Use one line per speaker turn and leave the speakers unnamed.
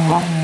v